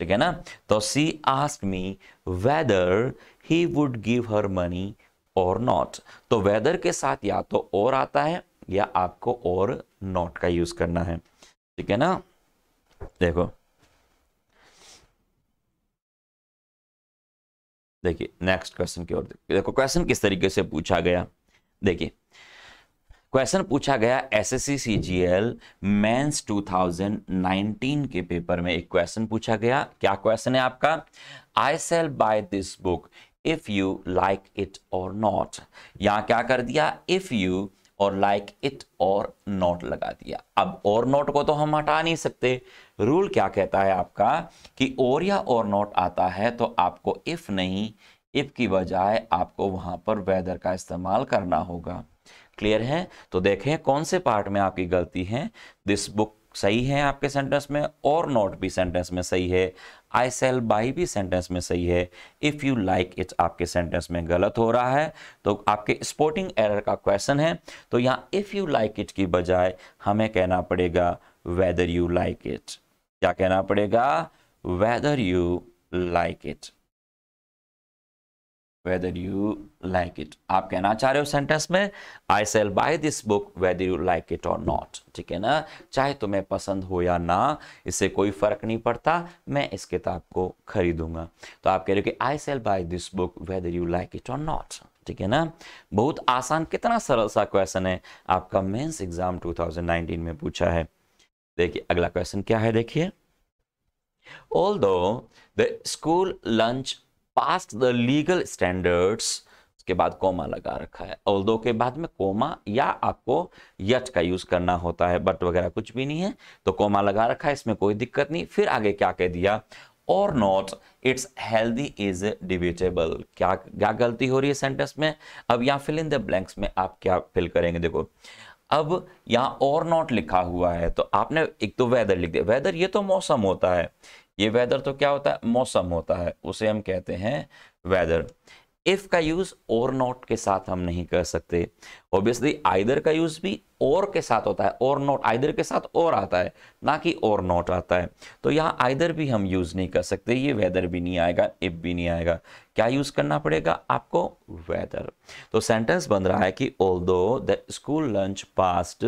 ठीक है ना? तो she ask me whether he would give her money or not तो वेदर के साथ या तो और आता है या आपको और नॉट का यूज़ करना है। ठीक है ना? देखो। देखिए नेक्स्ट क्वेश्चन की ओर देखो क्वेश्चन किस तरीके से पूछा गया? देखिए क्वेश्चन पूछा गया S S C C G L mains two के पेपर में एक क्वेश्चन पूछा गया। क्या क्वेश्चन है आपका? I shall buy this book if you like it or not यहाँ क्या कर दिया? If you or like it or not लगा दिया। अब और नॉट को तो हम हटा नहीं सकते। रूल क्या कहता है आपका? कि और या और नॉट आता है तो आपको इफ़ नहीं इफ़ की बजाय आपको वहाँ पर वेदर का इस्तेमाल करना होगा। क्लियर है तो देखें कौन से पार्ट में आपकी गलती है। दिस बुक सही है आपके सेंटेंस में और नॉट भी सेंटेंस में सही है। आई सेल बाई भी सेंटेंस में सही है। इफ़ यू लाइक इट आपके सेंटेंस में गलत हो रहा है। तो आपके स्पोर्टिंग एरर का क्वेश्चन है। तो यहाँ इफ़ यू लाइक इट की बजाय हमें कहना पड़ेगा वेदर यू लाइक इट क्या कहना पड़ेगा? Whether you like it whether you like it आप कहना चाह रहे हो सेंटेंस में I shall buy this book whether you like it or not ठीक है ना? चाहे तुम्हें पसंद हो या ना, इससे कोई फ़र्क नहीं पड़ता, मैं इस किताब को खरीदूँगा। तो आप कह रहे हो कि I shall buy this book whether you like it or not ठीक है ना? बहुत आसान, कितना सरल सा क्वेश्चन है। आपका मेंस एग्ज़ाम 2019 में पूछा है। देखिए, अगला क्वेश्चन क्या है? देखिए। All the school lunch passed the legal standards, उसके बाद कोमा लगा रखा है। ऑल्दो के बाद में कोमा या आपको यट का यूज़ करना होता है, बट वगैरह कुछ भी नहीं है तो कोमा लगा रखा है, इसमें कोई दिक्कत नहीं। फिर आगे क्या कह दिया? Or not it's healthy is debatable क्या क्या गलती हो रही है सेंटेंस में? अब यहाँ फिल इन द ब्लैंक्स में आप क्या फिल करेंगे? देखो, अब यहाँ और नॉट लिखा हुआ है तो आपने एक तो वेदर लिख दिया। वेदर ये तो मौसम होता है। ये वेदर तो क्या होता है? मौसम होता है, उसे हम कहते हैं वेदर इफ़ का यूज़ और नॉट के साथ हम नहीं कर सकते. ऑब्वियसली आइदर का यूज़ भी और के साथ होता है, और नॉट आइदर के साथ और आता है, ना कि और नॉट आता है। तो यहाँ आइदर भी हम यूज़ नहीं कर सकते, ये वेदर भी नहीं आएगा इफ़ भी नहीं आएगा। क्या यूज़ करना पड़ेगा? आपको वेदर तो सेंटेंस बन रहा है कि although the school lunch passed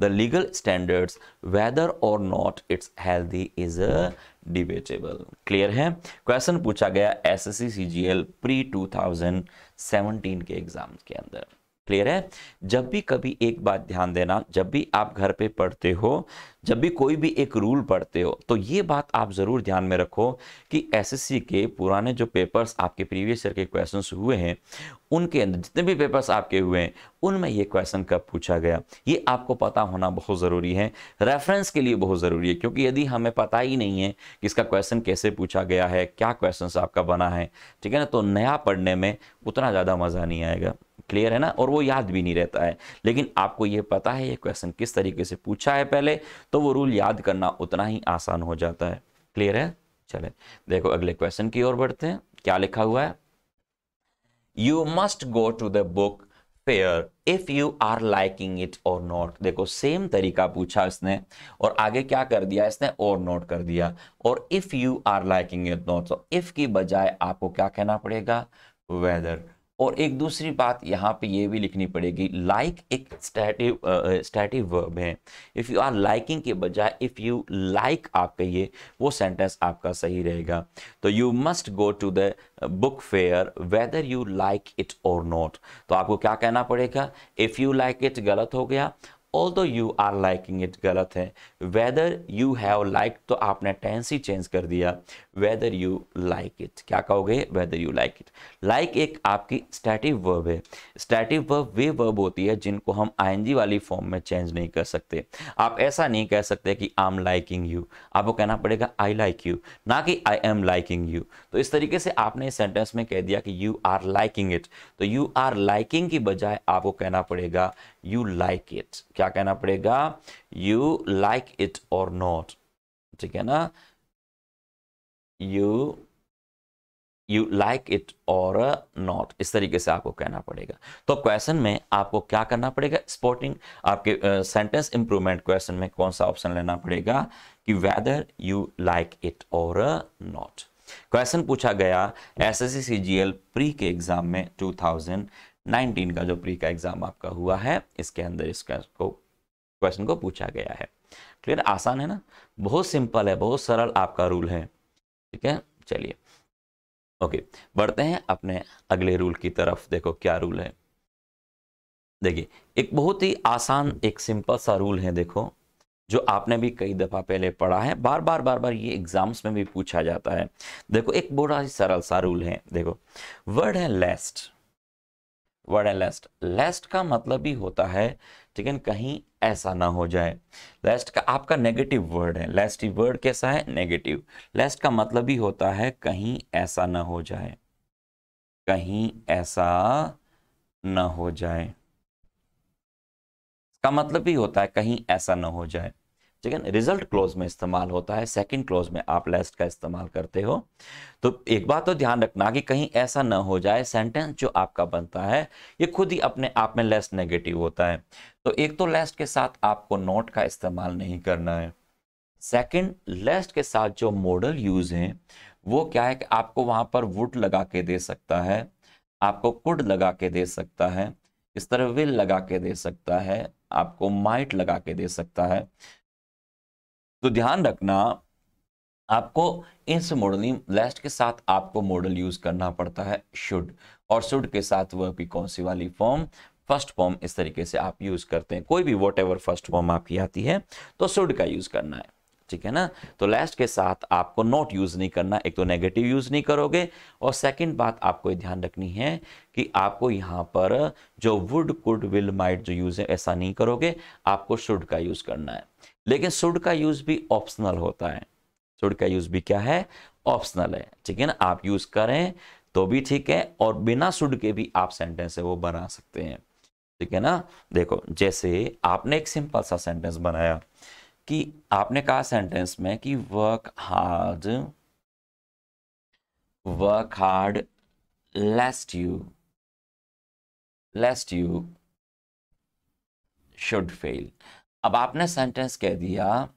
the legal standards whether or not it's healthy is a debatable clear है? क्वेश्चन पूछा गया S S C C G L pre two thousand seventeen के एग्ज़ाम के अंदर। क्लियर है? जब भी कभी एक बात ध्यान देना, जब भी आप घर पे पढ़ते हो जब भी कोई भी एक रूल पढ़ते हो तो ये बात आप ज़रूर ध्यान में रखो कि एसएससी के पुराने जो पेपर्स आपके प्रीवियस ईयर के क्वेश्चंस हुए हैं, उनके अंदर जितने भी पेपर्स आपके हुए हैं, उनमें ये क्वेश्चन कब पूछा गया? ये आपको पता होना बहुत ज़रूरी है। रेफरेंस के लिए बहुत ज़रूरी है, क्योंकि यदि हमें पता ही नहीं है कि इसका क्वेश्चन कैसे पूछा गया है, क्या क्वेश्चन आपका बना है, ठीक है ना? तो नया पढ़ने में उतना ज़्यादा मज़ा नहीं आएगा। क्लियर है ना? और वो याद भी नहीं रहता है। लेकिन आपको ये पता है, ये क्वेश्चन किस तरीके से पूछा है पहले तो वो रूल याद करना उतना ही आसान हो जाता है। क्लियर है? चले, देखो अगले क्वेश्चन की ओर बढ़ते हैं। क्या लिखा हुआ है? You must go to the book fair if you are liking it or not देखो सेम तरीका पूछा इसने और आगे क्या कर दिया? इसने और नोट कर दिया। और if you are liking it not तो इफ़ की बजाय आपको क्या कहना पड़ेगा? वेदर और एक दूसरी बात यहाँ पे ये भी लिखनी पड़ेगी लाइक like एक स्टैटिव स्टैटिव वर्ब है। इफ़ यू आर लाइकिंग के बजाय इफ़ यू लाइक आप कहिए वो सेंटेंस आपका सही रहेगा। तो you must go to the book fair whether you like it or not तो आपको क्या कहना पड़ेगा? इफ़ यू लाइक इट गलत हो गया। ऑल दो यू आर लाइकिंग इट गलत है वेदर यू हैव लाइक तो आपने टेंस ही चेंज कर दिया वेदर यू लाइक इट क्या कहोगे? Whether you like it like एक आपकी स्टैटिव वर्ब है। स्टैटिव वर्ब वे वर्ब होती है जिनको हम आईएनजी वाली फॉर्म में चेंज नहीं कर सकते। आप ऐसा नहीं कह सकते कि आई एम लाइकिंग यू आपको कहना पड़ेगा आई लाइक यू ना कि आई एम लाइकिंग यू तो इस तरीके से आपने इस सेंटेंस में कह दिया कि यू आर लाइकिंग इट तो यू आर लाइकिंग की बजाय आपको कहना पड़ेगा यू लाइक इट क्या कहना पड़ेगा? You like it or not ठीक है ना? You you like it or not इस तरीके से आपको कहना पड़ेगा। तो क्वेश्चन में आपको क्या करना पड़ेगा? स्पोर्टिंग आपके सेंटेंस इंप्रूवमेंट क्वेश्चन में कौन सा ऑप्शन लेना पड़ेगा? कि whether you like it or not question पूछा गया S S C G L pre के एग्ज़ाम में 2019 का जो प्री का एग्ज़ाम आपका हुआ है, इसके अंदर इसका को, क्वेश्चन को पूछा गया है। क्लियर? आसान है ना? बहुत सिंपल है, बहुत सरल आपका रूल है। ठीक है? चलिए। ओके, बढ़ते हैं अपने अगले रूल की तरफ़। देखो क्या रूल है। देखिए, एक बहुत ही आसान, एक सिंपल सा रूल है, देखो, जो आपने भी कई दफ़ा पहले पढ़ा है। बार बार बार बार ये एग्ज़ाम्स में भी पूछा जाता है। देखो, एक बड़ा ही सरल सा रूल है, देखो। वर्ड है लेस्ट वर्ड है लेस्ट। लेस्ट का मतलब भी होता है, ठीक है, कहीं ऐसा ना हो जाए। लेस्ट का आपका नेगेटिव वर्ड है। लेस्ट वर्ड कैसा है? नेगेटिव। लेस्ट का मतलब भी होता है, कहीं ऐसा ना हो जाए। कहीं ऐसा ना हो जाए। का मतलब भी होता है, कहीं ऐसा ना हो जाए। ठीक है रिज़ल्ट क्लोज में इस्तेमाल होता है सेकंड क्लोज में आप लेस्ट का इस्तेमाल करते हो। तो एक बात तो ध्यान रखना कि कहीं ऐसा ना हो जाए सेंटेंस जो आपका बनता है, ये खुद ही अपने आप में लेस्ट नेगेटिव होता है। तो एक तो लेस्ट के साथ आपको नोट का इस्तेमाल नहीं करना है। सेकंड लेस्ट के साथ जो मॉडल यूज़ है, वो क्या है कि आपको वहाँ पर वुड लगा के दे सकता है, आपको कुड लगा के दे सकता है, इस तरह विल लगा के दे सकता है, आपको माइट लगा के दे सकता है। तो ध्यान रखना, आपको इस मॉडलिंग लेस्ट के साथ आपको मॉडल यूज़ करना पड़ता है शुड और शुड के साथ वह भी कौन सी वाली फॉर्म फ़र्स्ट फॉर्म इस तरीके से आप यूज़ करते हैं। कोई भी वॉट एवर फ़र्स्ट फॉर्म आपकी आती है तो शुड का यूज़ करना है। ठीक है ना? तो लास्ट के साथ आपको नोट यूज़ नहीं करना, एक तो नेगेटिव यूज़ नहीं करोगे। और सेकंड बात आपको ध्यान रखनी है कि आपको यहाँ पर जो वुड कुड विल माइट जो यूज़ है, ऐसा नहीं करोगे। आपको शुड का यूज़ करना है। लेकिन सुड का यूज़ भी ऑप्शनल होता है। सुड का यूज़ भी क्या है? ऑप्शनल है। ठीक है ना? आप यूज़ करें तो भी ठीक है और बिना सुड के भी आप सेंटेंस है वो बना सकते हैं। ठीक है ना? देखो, जैसे आपने एक सिंपल सा सेंटेंस बनाया कि आपने कहा सेंटेंस में कि work hard work hard lest you lest you should fail अब आपने सेंटेंस कह दिया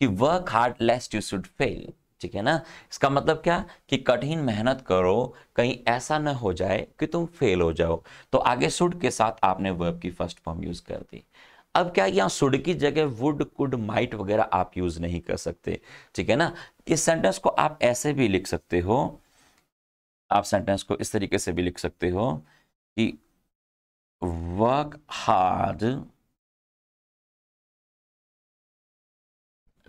कि work hard lest you should fail ठीक है ना? इसका मतलब क्या? कि कठिन मेहनत करो, कहीं ऐसा ना हो जाए कि तुम फेल हो जाओ। तो आगे शुड के साथ आपने वर्ब की फ़र्स्ट फॉर्म यूज़ कर दी। अब क्या यहाँ सुड की जगह वुड कुड माइट वगैरह आप यूज़ नहीं कर सकते, ठीक है ना? इस सेंटेंस को आप ऐसे भी लिख सकते हो, आप सेंटेंस को इस तरीके से भी लिख सकते हो कि वर्क हार्ड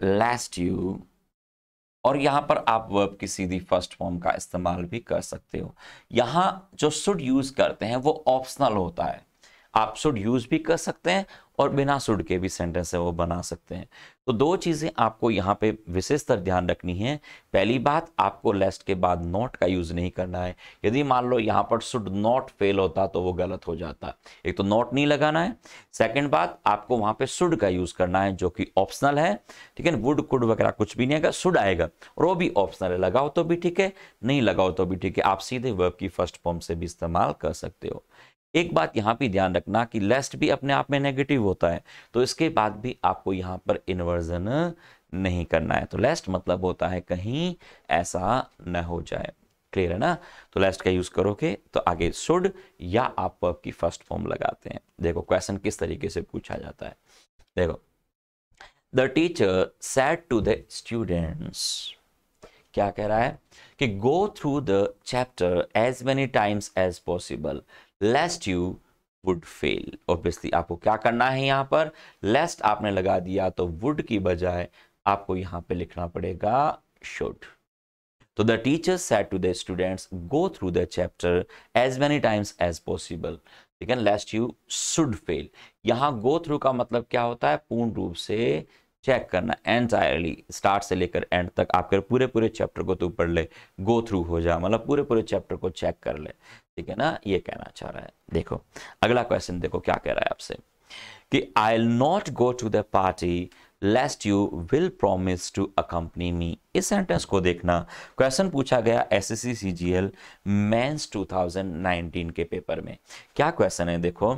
लास्ट यू और यहाँ पर आप वर्ब की सीधी फ़र्स्ट फॉर्म का इस्तेमाल भी कर सकते हो। यहाँ जो शुड यूज़ करते हैं, वो ऑप्शनल होता है। आप शुड यूज़ भी कर सकते हैं और बिना सुड के भी सेंटेंस है, वो बना सकते हैं। तो दो चीज़ें आपको यहाँ पे विशेषतर ध्यान रखनी है। पहली बात, आपको लेस्ट के बाद नॉट का यूज़ नहीं करना है। यदि मान लो यहाँ पर शुड नॉट फेल होता तो वो गलत हो जाता। एक तो नॉट नहीं लगाना है। सेकंड बात, आपको वहाँ पे शुड का यूज़ करना है, जो कि ऑप्शनल है। ठीक है वुड कुड वगैरह कुछ भी नहीं आएगा सुड आएगा। और वो भी ऑप्शनल है। लगाओ तो भी ठीक है, नहीं लगाओ तो भी ठीक है। आप सीधे वर्ब की फ़र्स्ट फॉर्म से भी इस्तेमाल कर सकते हो। एक बात यहाँ भी ध्यान रखना कि लेस्ट भी अपने आप में नेगेटिव होता है तो इसके बाद भी आपको यहाँ पर इन्वर्जन नहीं करना है। तो लेस्ट मतलब होता है कहीं ऐसा न हो जाए। क्लियर है ना? तो लेस्ट का यूज़ करोगे तो आगे शुड या आप वर्ब की फ़र्स्ट फॉर्म लगाते हैं। देखो क्वेश्चन किस तरीके से पूछा जाता है। देखो the teacher said to the students क्या कह रहा है? कि go through the chapter as many times as possible lest you would fail obviously आपको क्या करना है यहाँ पर? लेस्ट आपने लगा दिया तो वुड की बजाय आपको यहाँ पे लिखना पड़ेगा शुड तो the teacher said to the students go through the chapter as many times as possible ठीक है लेस्ट यू शुड फेल यहाँ गो थ्रू का मतलब क्या होता है? पूर्ण रूप से चेक करना एंटायरली स्टार्ट से लेकर एंड तक आपके पूरे पूरे चैप्टर को तू पढ़ ले गो थ्रू हो जा मतलब पूरे पूरे चैप्टर को चेक कर ले, ठीक है ना? ये कहना चाह रहा है। देखो, अगला क्वेश्चन देखो क्या कह रहा है आपसे, कि I not go to the party lest you will promise to accompany me इस सेंटेंस को देखना। क्वेश्चन पूछा गया S S C C G L mains two thousand nineteen के पेपर में। क्या क्वेश्चन है? देखो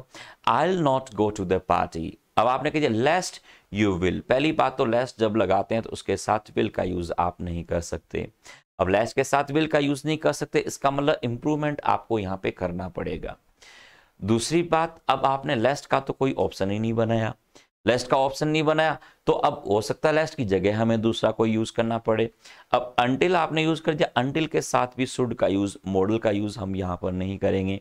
I'll not go to the party अब आपने कही लेस्ट यू विल पहली बात तो लेस्ट जब लगाते हैं तो उसके साथ विल का यूज़ आप नहीं कर सकते। अब लेस्ट के साथ विल का यूज़ नहीं कर सकते, इसका मतलब इंप्रूवमेंट आपको यहाँ पे करना पड़ेगा। दूसरी बात, अब आपने लेस्ट का तो कोई ऑप्शन ही नहीं बनाया। लेस्ट का ऑप्शन नहीं बनाया तो अब हो सकता है लेस्ट की जगह हमें दूसरा कोई यूज़ करना पड़े। अब अंटिल आपने यूज़ कर दिया अंटिल के साथ भी सुड का यूज़ मॉडल का यूज़ हम यहाँ पर नहीं करेंगे।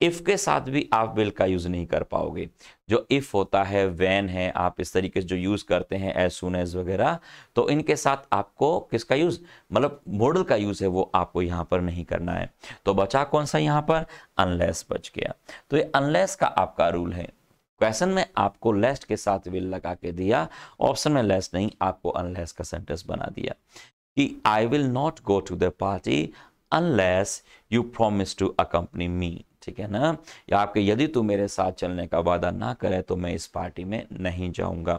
इफ़ के साथ भी आप विल का यूज़ नहीं कर पाओगे। जो इफ़ होता है वैन है, आप इस तरीके से जो यूज़ करते हैं एज सुन एज वगैरह तो इनके साथ आपको किसका यूज़ मतलब मॉडल का यूज़ है, वो आपको यहाँ पर नहीं करना है। तो बचा कौन सा यहाँ पर? अनलेस बच गया। तो ये अनलेस का आपका रूल है। क्वेश्चन में आपको लेस्ट के साथ विल लगा के दिया ऑप्शन में लेस नहीं, आपको अनलेस का सेंटेंस बना दिया। कि I will not go to the party unless you promise to accompany me ठीक है ना? या आपके यदि तू मेरे साथ चलने का वादा ना करे तो मैं इस पार्टी में नहीं जाऊँगा।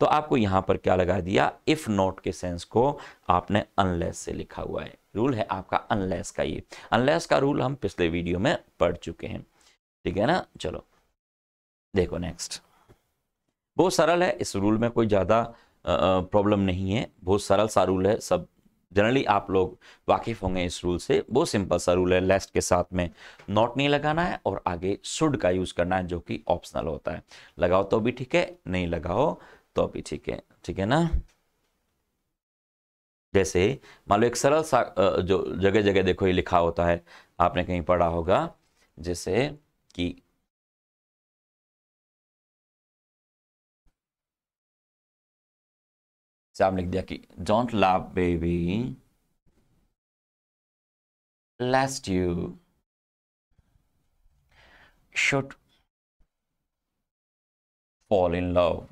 तो आपको यहाँ पर क्या लगा दिया? इफ़ नॉट के सेंस को आपने अनलेस से लिखा हुआ है। रूल है आपका अनलेस का ये। अनलेस का रूल हम पिछले वीडियो में पढ़ चुके हैं। ठीक है ना? चलो, देखो नेक्स्ट बहुत सरल है, इस रूल में कोई ज़्यादा प्रॉब्लम नहीं है। बहुत सरल सा रूल है, सब जनरली आप लोग वाकिफ होंगे इस रूल से। बहुत सिंपल सा रूल है। लेस्ट के साथ में नॉट नहीं लगाना है और आगे शुड का यूज़ करना है जो कि ऑप्शनल होता है। लगाओ तो भी ठीक है, नहीं लगाओ तो भी ठीक है। ठीक है ना? जैसे मान लो एक सरल सा जो जगह जगह देखो, ये लिखा होता है। आपने कहीं पढ़ा होगा, जैसे कि से आप लिख दिया कि don't love baby lest you should fall in love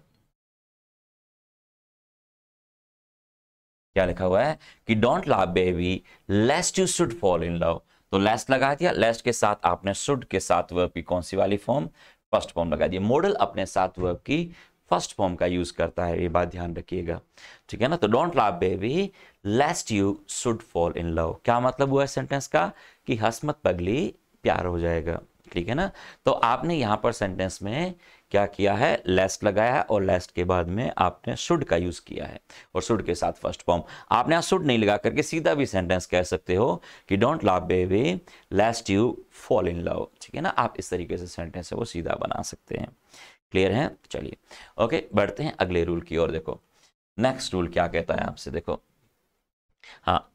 क्या लिखा हुआ है? कि don't love baby lest you should fall in love तो लेस्ट लगा दिया। लेस्ट के साथ आपने शुड के साथ वर्ब की कौन सी वाली फॉर्म फ़र्स्ट फॉर्म लगा दिया। मॉडल अपने साथ वर्ब की फ़र्स्ट फॉर्म का यूज़ करता है, ये बात ध्यान रखिएगा। ठीक है ना? तो don't love baby lest you should fall in love क्या मतलब हुआ है सेंटेंस का? कि हसमत पगली, प्यार हो जाएगा। ठीक है ना? तो आपने यहाँ पर सेंटेंस में क्या किया है? लेस्ट लगाया है और लेस्ट के बाद में आपने शुड का यूज़ किया है। और शुड के साथ फ़र्स्ट फॉर्म आपने यहाँ शुड नहीं लगा करके सीधा भी सेंटेंस कह सकते हो कि don't love baby lest you fall in love ठीक है ना? आप इस तरीके से सेंटेंस है, वो सीधा बना सकते हैं। क्लियर है? चलिए। ओके, बढ़ते हैं अगले रूल की ओर, देखो। नेक्स्ट रूल क्या कहता है आपसे, देखो? हाँ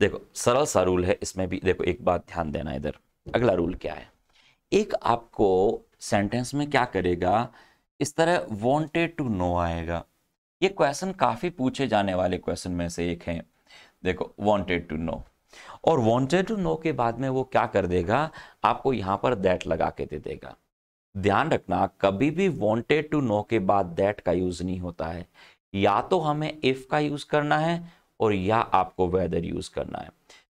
देखो, सरल सा रूल है, इसमें भी, देखो, एक बात ध्यान देना इधर। अगला रूल क्या है? एक आपको सेंटेंस में क्या करेगा? इस तरह वांटेड टू नो आएगा। ये क्वेश्चन काफ़ी पूछे जाने वाले क्वेश्चन में से एक है। देखो वांटेड टू नो और वांटेड टू नो के बाद में वो क्या कर देगा? आपको यहाँ पर दैट लगा के दे देगा। ध्यान रखना, कभी भी वॉन्टेड टू नो के बाद दैट का यूज़ नहीं होता है। या तो हमें इफ़ का यूज़ करना है और या आपको वेदर यूज़ करना है।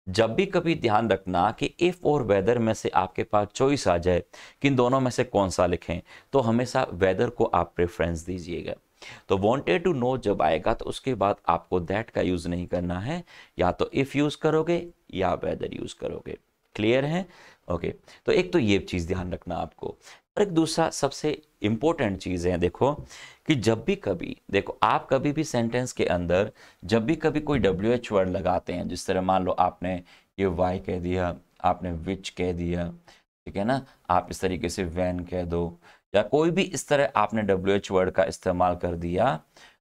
जब भी कभी ध्यान रखना कि इफ़ और वेदर में से आपके पास चॉइस आ जाए कि इन दोनों में से कौन सा लिखें तो हमेशा वेदर को आप प्रेफरेंस दीजिएगा। तो वॉन्टेड टू नो जब आएगा तो उसके बाद आपको दैट का यूज़ नहीं करना है। या तो इफ़ यूज़ करोगे या वेदर यूज़ करोगे। क्लियर है? Okay okay. तो एक तो ये चीज़ ध्यान रखना आपको। और एक दूसरा सबसे इंपॉर्टेंट चीज़ है, देखो, कि जब भी कभी, देखो, आप कभी भी सेंटेंस के अंदर जब भी कभी कोई डब्ल्यू एच वर्ड लगाते हैं, जिस तरह मान लो आपने ये वाई कह दिया, आपने विच कह दिया, ठीक है ना, आप इस तरीके से वैन कह दो, या कोई भी इस तरह आपने डब्ल्यू एच वर्ड का इस्तेमाल कर दिया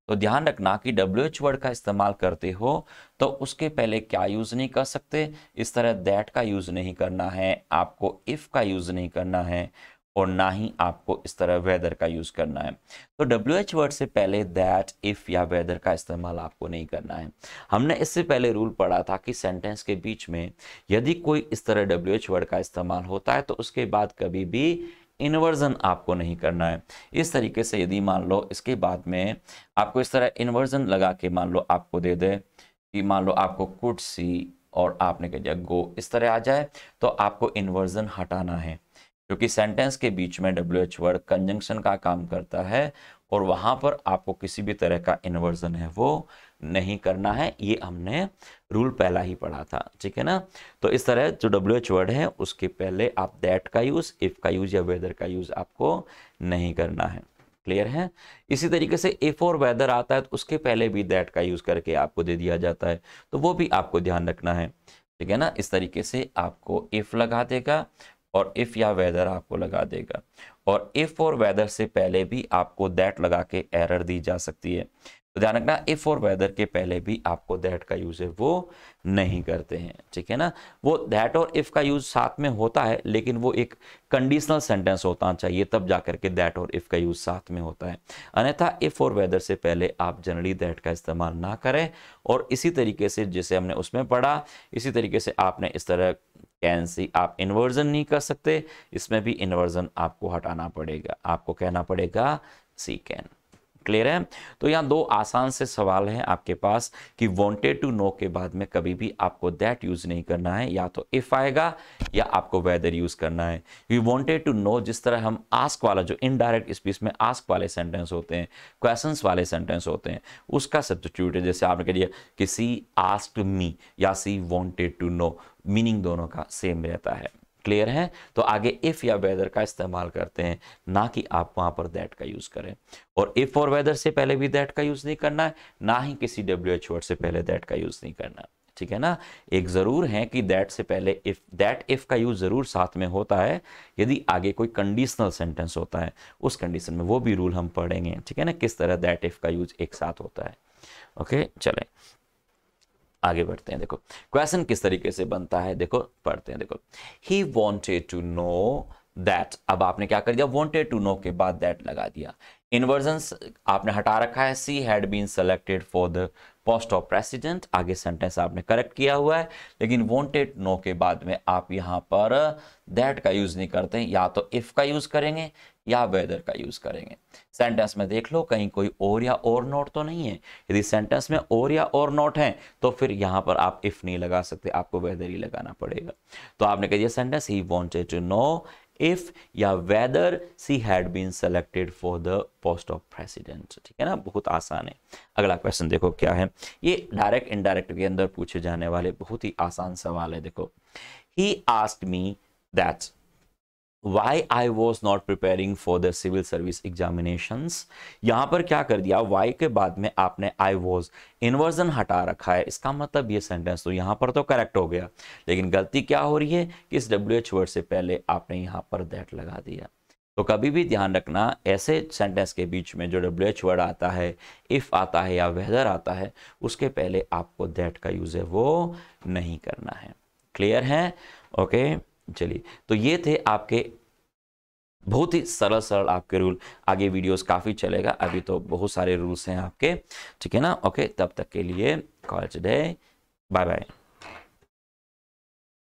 तो ध्यान रखना कि डब्ल्यू एच वर्ड का इस्तेमाल करते हो तो उसके पहले क्या यूज़ नहीं कर सकते? इस तरह दैट का यूज़ नहीं करना है, आपको इफ़ का यूज़ नहीं करना है और ना ही आपको इस तरह वेदर का यूज़ करना है। तो डब्ल्यू एच वर्ड से पहले दैट इफ़ या वेदर का इस्तेमाल आपको नहीं करना है। हमने इससे पहले रूल पढ़ा था कि सेंटेंस के बीच में यदि कोई इस तरह डब्ल्यू एच वर्ड का इस्तेमाल होता है तो उसके बाद कभी भी इन्वर्जन आपको नहीं करना है। इस तरीके से यदि मान लो, इसके बाद में आपको इस तरह इन्वर्जन लगा के मान लो आपको दे दे कि मान लो आपको कुड सी और आपने कह दिया गो इस तरह आ जाए तो आपको इन्वर्जन हटाना है। क्योंकि सेंटेंस के बीच में डब्ल्यू एच वर्ड कंजंक्शन का काम करता है और वहाँ पर आपको किसी भी तरह का इन्वर्जन है वो नहीं करना है। ये हमने रूल पहला ही पढ़ा था, ठीक है ना? तो इस तरह जो डब्ल्यू एच वर्ड है, उसके पहले आप दैट का यूज़ इफ़ का यूज़ या वेदर का यूज़ आपको नहीं करना है। क्लियर है? इसी तरीके से इफ़ और वेदर आता है तो उसके पहले भी दैट का यूज़ करके आपको दे दिया जाता है। तो वो भी आपको ध्यान रखना है, ठीक है ना? इस तरीके से आपको इफ़ लगा देगा। और इफ़ या वेदर आपको लगा देगा। और इफ़ और वेदर से पहले भी आपको दैट लगा के एरर दी जा सकती है। तो ध्यान रखना इफ़ और वेदर के पहले भी आपको दैट का यूज़ है वो नहीं करते हैं, ठीक है ना? वो दैट और इफ़ का यूज़ साथ में होता है, लेकिन वो एक कंडीशनल सेंटेंस होता चाहिए, तब जाकर के दैट और इफ़ का यूज़ साथ में होता है। अन्यथा इफ़ और वेदर से पहले आप जनरली दैट का इस्तेमाल ना करें, और इसी तरीके से, जैसे हमने उसमें पढ़ा, इसी तरीके से आपने इस तरह कैन सी, आप इन्वर्जन नहीं कर सकते, इसमें भी इन्वर्जन आपको हटाना पड़ेगा, आपको कहना पड़ेगा सी कैन। क्लियर है? तो यहाँ दो आसान से सवाल हैं आपके पास कि वॉन्टेड टू नो के बाद में कभी भी आपको दैट यूज़ नहीं करना है। या तो इफ़ आएगा या आपको वेदर यूज़ करना है। वी वॉन्टेड टू नो जिस तरह हम आस्क वाला जो इनडायरेक्ट स्पीच में आस्क वाले सेंटेंस होते हैं क्वेश्चंस वाले सेंटेंस होते हैं, उसका सब्सिट्यूट है। जैसे आपने कह दिया कि सी आस्क मी या she wanted to know meaning दोनों का सेम रहता है। क्लियर है तो आगे इफ़ या वेदर का इस्तेमाल करते हैं, ना कि आप वहाँ पर दैट का यूज़ करें। और इफ़ और वेदर से पहले भी दैट का यूज़ नहीं करना है, ना ही किसी डब्ल्यू एच वर्ड से पहले दैट का यूज़ नहीं करना। ठीक है ना? एक ज़रूर है कि दैट से पहले इफ़ दैट इफ़ का यूज़ ज़रूर साथ में होता है, यदि आगे कोई कंडीशनल सेंटेंस होता है, उस कंडीशन में वो भी रूल हम पढ़ेंगे। ठीक है ना? किस तरह दैट इफ़ का यूज़ एक साथ होता है। ओके चलें। आगे बढ़ते हैं, देखो। क्वेश्चन किस तरीके से बनता है? देखो, पढ़ते हैं, देखो। He wanted to know that अब आपने क्या कर दिया? वॉन्टेड टू नो के बाद दैट लगा दिया। इन्वर्जन आपने हटा रखा है। She had been selected for the post of president आगे सेंटेंस आपने करेक्ट किया हुआ है, लेकिन वॉन्टेड नो के बाद में आप यहाँ पर दैट का यूज़ नहीं करते या तो इफ़ का यूज़ करेंगे, या वेदर का यूज़ करेंगे। सेंटेंस में देख लो, कहीं कोई और या और नोट तो नहीं है। यदि सेंटेंस में और या और नोट है तो फिर यहाँ पर आप इफ़ नहीं लगा सकते, आपको वेदर ही लगाना पड़ेगा। तो आपने कह दिया sentence he wanted to know if या whether she had been selected for the post of president ठीक है ना? बहुत आसान है। अगला क्वेश्चन देखो क्या है। ये डायरेक्ट इनडायरेक्ट के अंदर पूछे जाने वाले बहुत ही आसान सवाल है। देखो he asked me that why I was not preparing for the civil service examinations यहाँ पर क्या कर दिया? वाई के बाद में आपने आई वॉज़ इन्वर्जन हटा रखा है। इसका मतलब ये सेंटेंस तो यहाँ पर तो करेक्ट हो गया। लेकिन गलती क्या हो रही है? कि इस डब्ल्यू एच वर्ड से पहले आपने यहाँ पर दैट लगा दिया। तो कभी भी ध्यान रखना, ऐसे सेंटेंस के बीच में जो डब्ल्यू एच वर्ड आता है इफ़ आता है या वेदर आता है, उसके पहले आपको दैट का यूज़ है, वो नहीं करना है। क्लियर है? ओके चलिए तो ये थे आपके बहुत ही सरल सरल आपके रूल आगे वीडियोस काफ़ी चलेगा, अभी तो बहुत सारे रूल्स हैं आपके, ठीक है ना? ओके तब तक के लिए कॉल टुडे बाय बाय